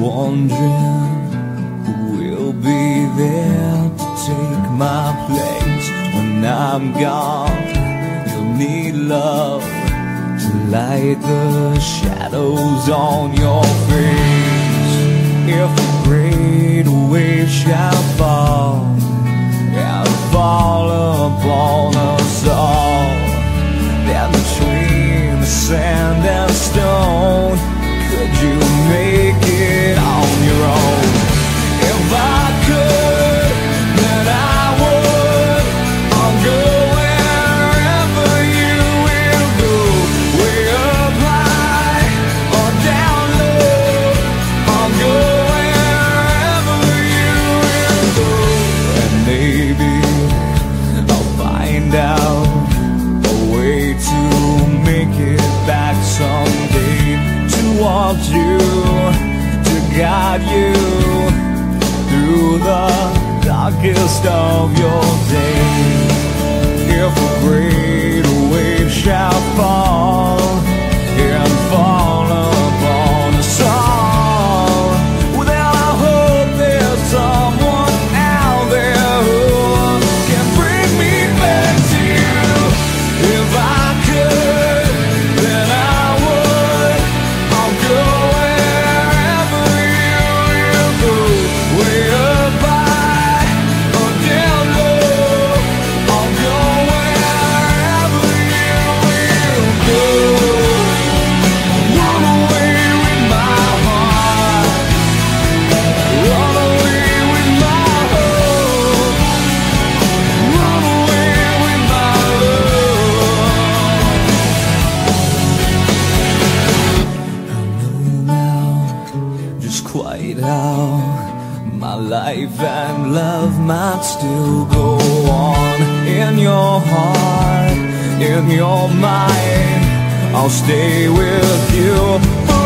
wondering who will be there to take my place when I'm gone. You'll need love to light the shadows on your face. If a great wave shall fall. Walk you, to guide you through the darkest of your days. Quite how my life and love might still go on in your heart, in your mind. I'll stay with you